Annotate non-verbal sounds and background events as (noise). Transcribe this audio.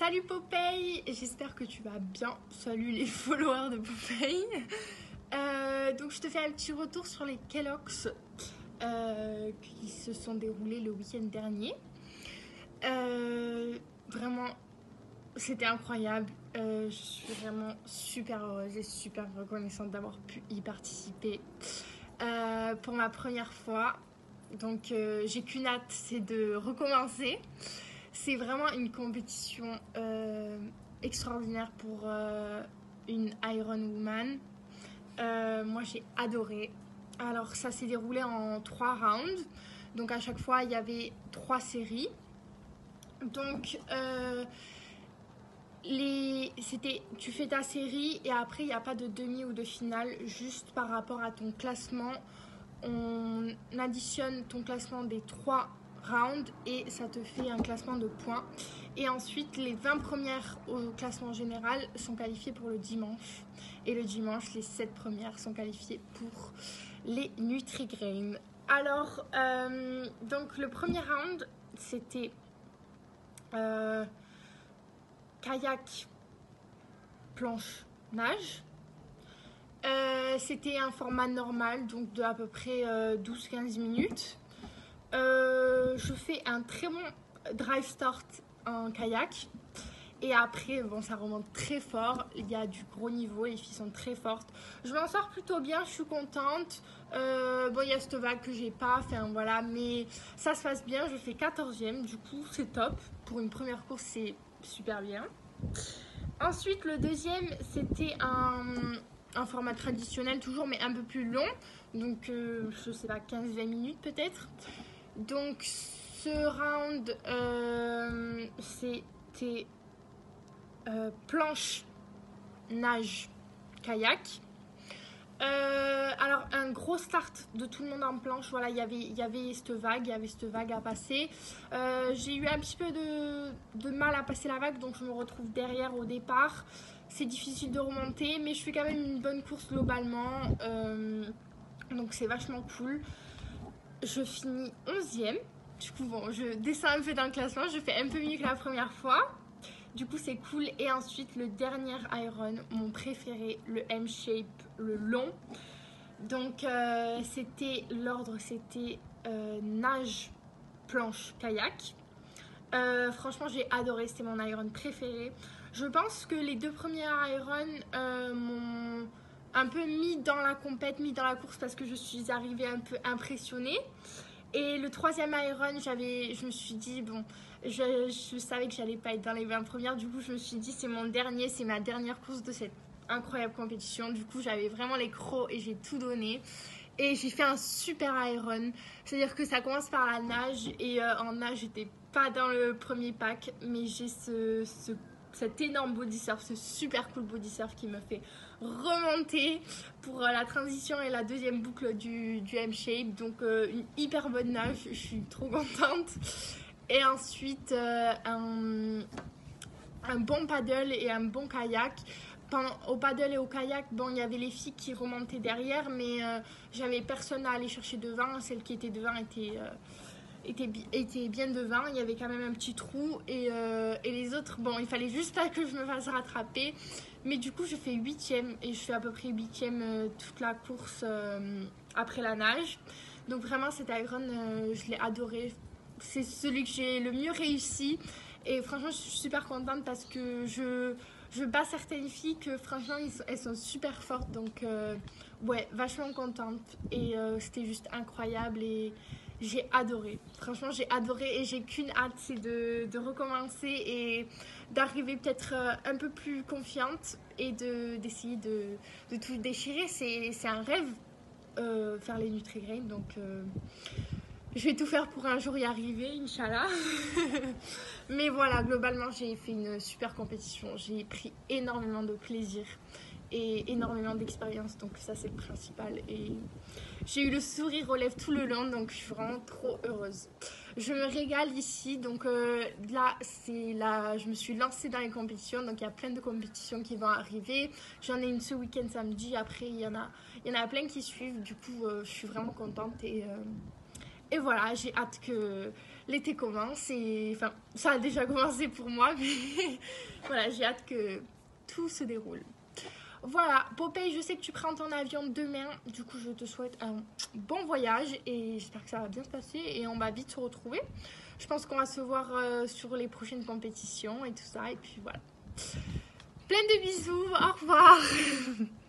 Salut Popeye, j'espère que tu vas bien. Salut les (laughs) followers de Popeye. Euh, donc je te fais un petit retour sur les Kellogg's euh, qui se sont déroulés le week-end dernier. Euh, vraiment, c'était incroyable. je suis vraiment super heureuse et super reconnaissante d'avoir pu y participer pour ma première fois. Donc j'ai qu'une hâte, c'est de recommencer. C'est vraiment une compétition euh, extraordinaire pour euh, une Iron Woman. Euh, moi, j'ai adoré. Alors, ça s'est déroulé en trois rounds. Donc, à chaque fois, il y avait trois séries. Donc, c'était, tu fais ta série et après, il n'y a pas de demi ou de finale. Juste par rapport à ton classement, on additionne ton classement des trois round et ça te fait un classement de points. Et ensuite, les 20 premières au classement général sont qualifiées pour le dimanche. Et le dimanche, les 7 premières sont qualifiées pour les Nutrigrain. Alors, euh, donc le premier round, c'était euh, kayak, planche, nage. Euh, c'était un format normal, donc de à peu près 12-15 minutes. Je fais un très bon drive start en kayak. Et après, bon, ça remonte très fort. Il y a du gros niveau, les filles sont très fortes. Je m'en sors plutôt bien, je suis contente. Euh, bon, il y a cette vague que j'ai pas, mais ça se passe bien. Je fais 14e, du coup, c'est top. Pour une première course, c'est super bien. Ensuite, le deuxième, c'était un, un, format traditionnel, toujours, mais un peu plus long. Donc, euh, je sais pas, 15-20 minutes peut-être. Donc ce round, euh, c'était euh, planche, nage, kayak. Euh, alors un gros start de tout le monde en planche, voilà, y il y avait cette vague, il y avait cette vague à passer. J'ai eu un petit peu de, de, mal à passer la vague, donc je me retrouve derrière au départ. C'est difficile de remonter, mais je fais quand même une bonne course globalement, donc c'est vachement cool je finis 11e. Du coup, bon, je descends un peu dans le classement. Je fais un peu mieux que la première fois. Du coup, c'est cool. Et ensuite, le dernier Iron, mon préféré, le M-Shape, le long. Donc, euh, c'était l'ordre, c'était euh, nage, planche, kayak. Euh, franchement, j'ai adoré. C'était mon Iron préféré. Je pense que les deux premiers Iron m'ont un peu mis dans la compète, mis dans la course parce que je suis arrivée un peu impressionnée. Et le troisième Iron, j'avais, je me suis dit, bon, je, savais que j'allais pas être dans les 20 premières, du coup je me suis dit c'est mon dernier, c'est ma dernière course de cette incroyable compétition. Du coup j'avais vraiment les crocs et j'ai tout donné. Et j'ai fait un super Iron, c'est-à-dire que ça commence par la nage et euh, en nage j'étais pas dans le premier pack, mais j'ai ce cet énorme body surf, ce super cool body surf qui me fait remonter pour euh, la transition et la deuxième boucle du, du M-shape. Donc euh, une hyper bonne nage, je suis trop contente. Et ensuite euh, un, un, bon paddle et un bon kayak. Au paddle et au kayak, bon, il y avait les filles qui remontaient derrière, mais j'avais personne à aller chercher devant. Celle qui était devant était était, était bien devant, il y avait quand même un petit trou et, et, les autres, bon, il fallait juste que je me fasse rattraper. Mais du coup, je fais huitième et je fais à peu près huitième euh, toute la course euh, après la nage. Donc vraiment, cet Iron, je l'ai adoré. C'est celui que j'ai le mieux réussi. Et franchement, je suis super contente parce que je, je bats certaines filles que franchement, elles sont super fortes. Donc ouais, vachement contente. Et c'était juste incroyable. J'ai adoré. Franchement, j'ai adoré et j'ai qu'une hâte, c'est de, de, recommencer et d'arriver peut-être euh, un peu plus confiante et d'essayer de, de, tout déchirer. C'est un rêve, euh, faire les Nutrigrain. Donc, euh, je vais tout faire pour un jour y arriver, Inch'Allah. (laughs) Mais voilà, globalement, j'ai fait une super compétition. J'ai pris énormément de plaisir et énormément d'expérience. Donc ça c'est le principal. Et j'ai eu le sourire aux lèvres tout le long, donc je suis vraiment trop heureuse. Je me régale ici, donc euh, là c'est là, je me suis lancée dans les compétitions, donc il y a plein de compétitions qui vont arriver. J'en ai une ce week-end samedi, après il y en a, il y en a plein qui suivent. Du coup, euh, je suis vraiment contente et euh, et voilà, j'ai hâte que l'été commence et enfin ça a déjà commencé pour moi (laughs) mais voilà j'ai hâte que tout se déroule. Voilà, Popeye, je sais que tu prends ton avion demain. Du coup, je te souhaite un bon voyage et j'espère que ça va bien se passer et on va vite se retrouver. Je pense qu'on va se voir euh, sur les prochaines compétitions et tout ça. Et puis voilà. Plein de bisous, au revoir (laughs)